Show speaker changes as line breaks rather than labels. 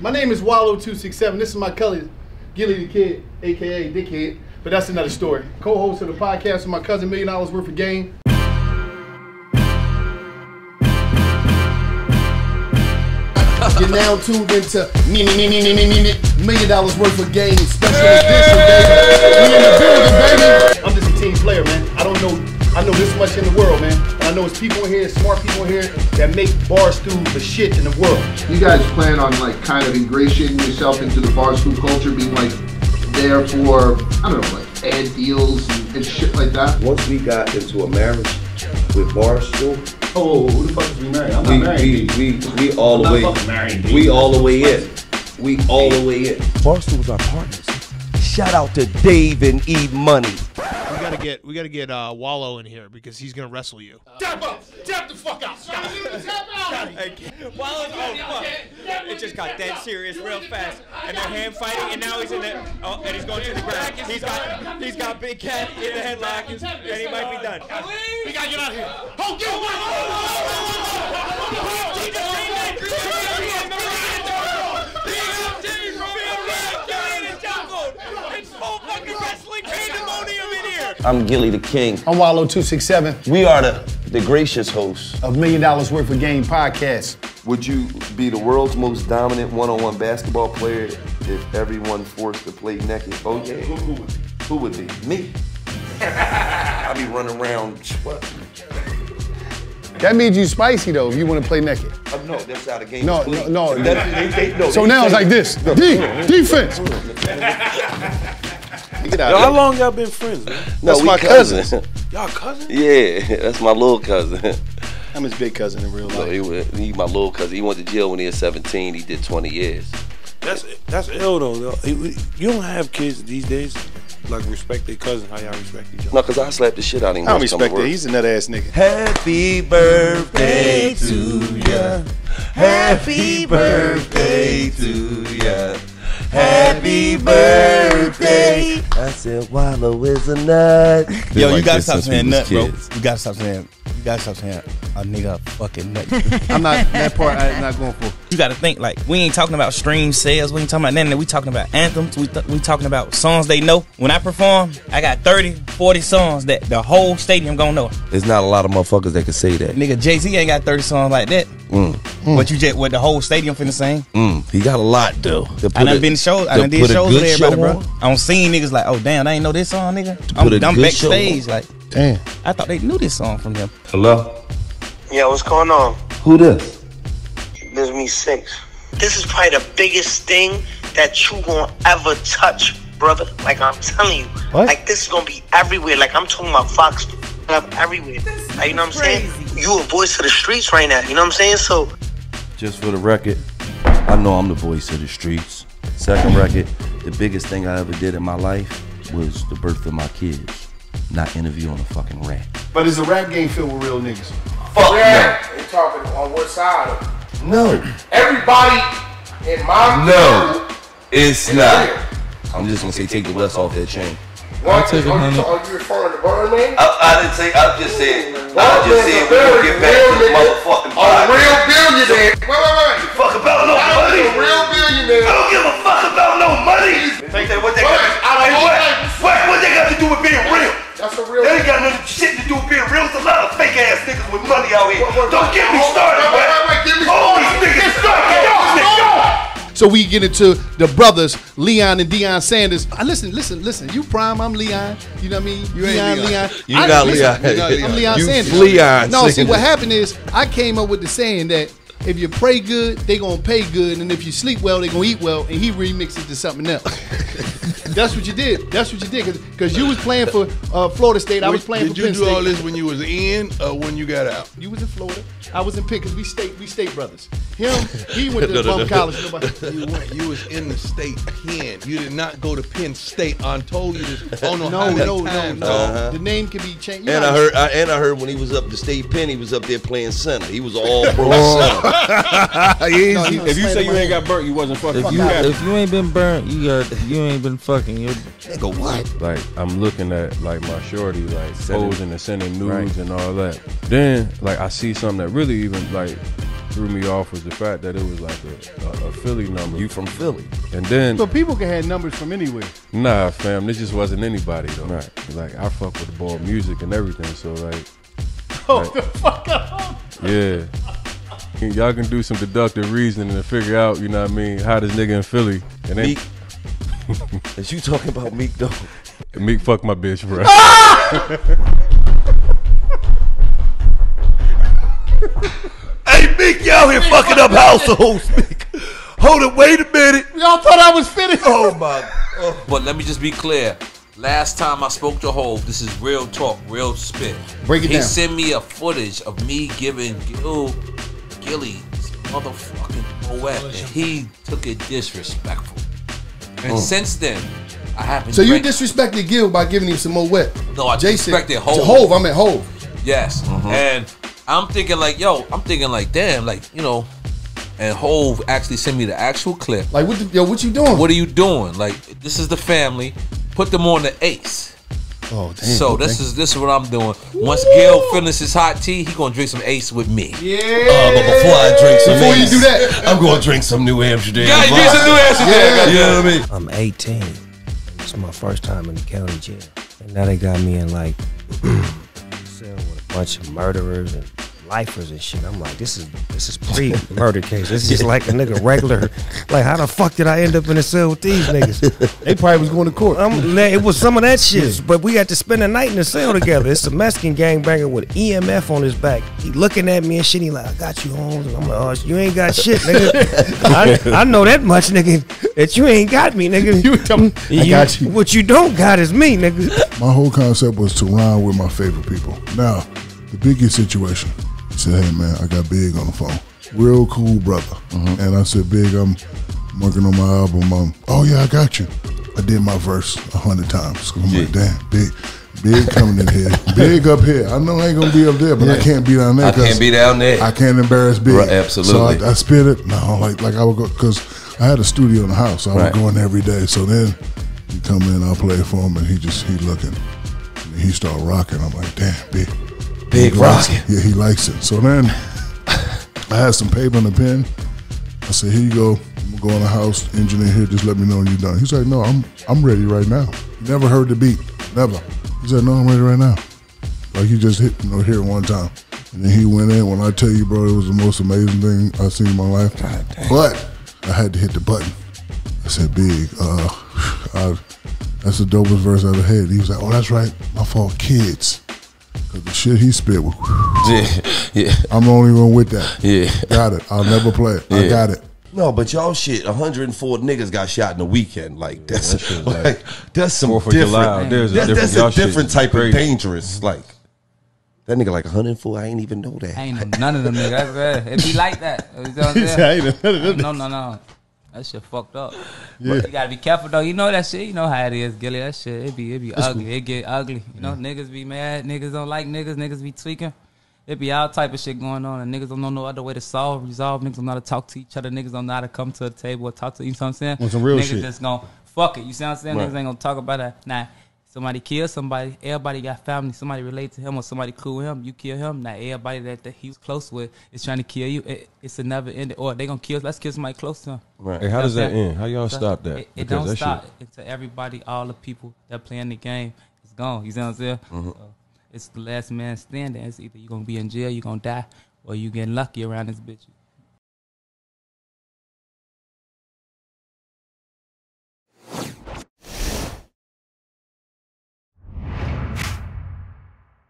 My name is Wallo267. This is my cousin, Gillie the Kid, aka Dickhead. But that's another story. Co-host of the podcast with my cousin, Million Dollaz Worth of Game. You're now tuned into me, me, me, me, me, me, me, Million Dollaz Worth of Game Special Edition, baby. We in the building, baby. I'm just a team player, man. I don't know I know this much in the world, man. And I know it's people in here, smart people in here that make Barstool the shit in the world.
You guys plan on like kind of ingratiating yourself into the barstool culture, being like there for I don't know, like ad deals and, and shit like that.
Once we got into a marriage with Barstool,
Oh, who the fuck is we married? I'm
we
not married.
we, we we all the
I'm
way
not fucking married,
we all the way in. We all the way in.
Barstool was our partners. Shout out to Dave and E Money.
We gotta get we gotta get uh, Wallo in here because he's gonna wrestle you.
Tap up! Tap the fuck out!
Wallace, oh fuck! It just got dead serious real fast, and they're hand fighting, and now he's in the oh, and he's going to the ground. He's got he's got Big Cat in the headlock, and he might be done.
We gotta get out of here. Oh,
It's full fucking wrestling pandemonium in here.
I'm Gillie Da King.
I'm Wallo267
We are the the gracious hosts.
of Million Dollaz Worth of Game podcast.
Would you be the world's most dominant one-on-one basketball player if everyone forced to play naked? Oh yeah. Who, who would be? Who would be? Me. I'd be running around. What?
That means you spicy though if you want to play naked.
Uh, no, that's how the game.
No, no, no.
That- they- they- no,
So now it's like this. D, defense.
Get out
Yo, how long y'all been friends, man?
No,
That's
we
my
cousins.
Y'all cousins?
yeah, that's my little cousin.
I'm his big cousin in real life.
So
life.
he, was, he my little cousin. He went to jail when he was 17. He did 20 years.
That's that's ill though. though. You don't have kids these days like respect their cousin. How y'all respect each other?
No, because I slapped the shit out of him.
I don't respect
to
that. He's a nut ass nigga.
Happy birthday to ya. Happy birthday to ya. Happy birthday. I said Wallo is a nut.
Yo, you
like
gotta stop saying
was
nut, bro. You gotta stop saying. You gotta stop saying a nigga fucking nut.
I'm not that part. I'm not going for.
you gotta think like we ain't talking about stream sales. We ain't talking about nothing. We talking about anthems. We th- we talking about songs they know. When I perform, I got 30, 40 songs that the whole stadium gonna know.
There's not a lot of motherfuckers that can say that.
Nigga, Jay Z ain't got 30 songs like that.
Mm.
What you just what the whole stadium finna sing?
Mm. He got a lot though.
I done
a-
been shows. I
to
done did shows
good
with everybody,
show
bro. I don't seen niggas like, oh damn, I ain't know this song, nigga. I'm,
a
I'm backstage, like,
Damn.
I thought they knew this song from them.
Hello.
Yeah, what's going on?
Who this?
This is me six. This is probably the biggest thing that you gonna ever touch, brother. Like I'm telling you.
What?
Like this is gonna be everywhere. Like I'm talking about Fox up everywhere. Like, you know what I'm saying? You a voice of the streets right now. You know what I'm saying? So
Just for the record, I know I'm the voice of the streets. Second record, the biggest thing I ever did in my life was the birth of my kids. Not interview on a fucking rap.
But is the rap game filled with real niggas.
Fuck
You talking on what side?
no. No.
Everybody in my
No. It's not. I'm just gonna say take the West off that chain.
What, are, you, are you referring to Birdman?
I, I didn't say. I just said. I
Birdman's
just said
a
we gonna get back to the
So we get into the brothers, Leon and Deion Sanders. I listen, listen, listen. You prime, I'm Leon. You know what I mean? You
ain't Leon. You
I-
not
listen,
Leon. Not
I'm
Leon.
Leon
You
Sanders.
Leon
No, see what happened is I came up with the saying that if you pray good, they gonna pay good, and if you sleep well, they gonna eat well. And he remixed it to something else. That's what you did. That's what you did, because you was playing for uh, Florida State. I was playing
Did
for
you do all this when you was in or when you got out?
You was in Florida. I was in Penn because we state we state brothers. Him, he went to bum college. Nobody.
You went. You was in the state Penn. You did not go to Penn State. I told you this. Oh no,
No,
how
no, no,
times,
no. The name can be changed. You
And
know
I
how-
heard, I, and I heard when he was up the state pen, he was up there playing center. He was all pro center.
No,
If you say you ain't got burnt, you wasn't fucking.
If you if you ain't been burnt, you got you ain't been fucking. You're
Nigga, what?
Like I'm looking at like my shorty like
Sending-
posing and sending nudes
Right.
and all that. Then like I see something that really even like
threw me off was the fact that it was like a, a, a Philly number.
You from Philly?
And then
So people can have numbers from anywhere.
Nah, fam, this just wasn't anybody though. Right. Like I fuck with the ball music and everything, so like,
Oh,
like,
the fuck up.
yeah. Y'all can do some deductive reasoning and figure out, you know what I mean, how this nigga in Philly. And then
Meek. Is you talking about Meek though?
Meek fuck my bitch, bro.
hey, Meek, y'all here fucking up households, Meek. Hold it, wait a minute.
Y'all thought I was finished.
Oh my.
But let me just be clear. Last time I spoke to Hove, this is real talk, real spit.
Break it
he
down.
sent me a footage of me giving Gil Gillie motherfucking moet, and he took it disrespectful. And
Mm.
since then, I haven't.
So you
drank-
disrespected Gil by giving him some more wet.
No, I
Jason,
disrespected Hov.
to Hove, I'm at Hove.
Yes. And I'm thinking like, yo, I'm thinking like, damn, like, you know, and Hove actually sent me the actual clip.
Like, what the, yo, what you doing?
What are you doing? Like, this is the family. Put them on the ace.
Oh, damn.
So this is this is what I'm doing. Once Gil finishes hot tea, he gonna drink some ace with me.
Yeah.
Uh, but before I drink some Ace.
Before you do that-
I'm gonna drink some New Amsterdam.
Yeah, you drink some New Amsterdam.
You know what I mean?
I'm 18. It's my first time in the county jail. And now they got me in like cell with a bunch of murderers and lifers and shit. I'm like, this is this is pre-murder case. This is like a nigga regular. Like, how the fuck did I end up in a cell with these niggas?
They probably was going to court.
I'm, it was some of that shit, but we had to spend the night in the cell together. It's a Mexican gangbanger with EMF on his back. He looking at me and shit. He like, I got you, Holmes. I'm like, oh, you ain't got shit, nigga. I, I know that much, nigga. That you ain't got me, nigga. You,
I got you.
What you don't got is me, nigga.
My whole concept was to rhyme with my favorite people. Now, the Biggie situation. Said, "Hey man, I got Big on the phone. Real cool brother." And I said, "Big, I'm working on my album. Um, oh yeah, I got you. I did my verse a hundred times. I'm like, damn, Big, Big coming in here, Big up here. I know I ain't gonna be up there, but I can't be down there.
I can't be down there.
I can't embarrass Big.
Right, absolutely.
So I, I spit it. No, like like I would go because I had a studio in the house. So I
Right.
would go in every day. So then he come in, I'll play for him, and he just he looking. And he start rocking. I'm like, damn, big,
Big
he likes it. Yeah, he likes it. So then I had some paper and a pen. I said, here you go. I'm gonna go in the house. Engineer here, just let me know when you're done. He's like, no, I'm I'm ready right now. Never heard the beat. Never. He said, no, I'm ready right now. Like he just hit, you know, hear it one time. And then he went in. When I tell you, bro, it was the most amazing thing I've seen in my life. But I had to hit the button. I said, big, uh, I, that's the dopest verse I ever had. He was like, oh, that's right. My fault, kids. Cause the shit he spit was.
Yeah, yeah.
I'm the only one with that.
Yeah.
Got it. I'll never play it. I got it.
No, but y'all shit, 104 niggas got shot in the weekend. Like that's like, that's some
Fourth of
different.
July, there's a
that-
different-
that's
y'all
a different
is
type of dangerous. Like that nigga like 104. I ain't even know that.
I ain't know none of them niggas. That's right. It be like that. You know what I'm
He I ain't
saying?
none of them
No, no, no. That shit fucked up.
Yeah.
You gotta be careful though. You know that shit. You know how it is, Gillie. That shit. It be it be
That's
ugly.
cool.
It get ugly. You know, niggas be mad. Niggas don't like niggas. Niggas be tweaking. It be all type of shit going on, and niggas don't know no other way to solve, resolve. Niggas don't know how to talk to each other. Niggas don't know how to come to the table or talk to you. know what I'm saying?
On some real
niggas
shit.
just gonna fuck it. You see what I'm saying?
Right.
Niggas ain't gonna talk about that. Nah, somebody kill somebody. Everybody got family. Somebody relate to him or somebody cool with him. You kill him. Now everybody that, that he was close with is trying to kill you. It, it's a never end. Or they gonna kill. Let's kill somebody close to him.
Right. Hey, how does
what
that end? How y'all stop that?
It, it don't
that
stop
shit-
until everybody, all the people that playing the game is gone. You see what I'm saying?
Mhm.
So it's the last man standing. It's either you gonna be in jail, you gonna die, or you getting lucky around this bitch.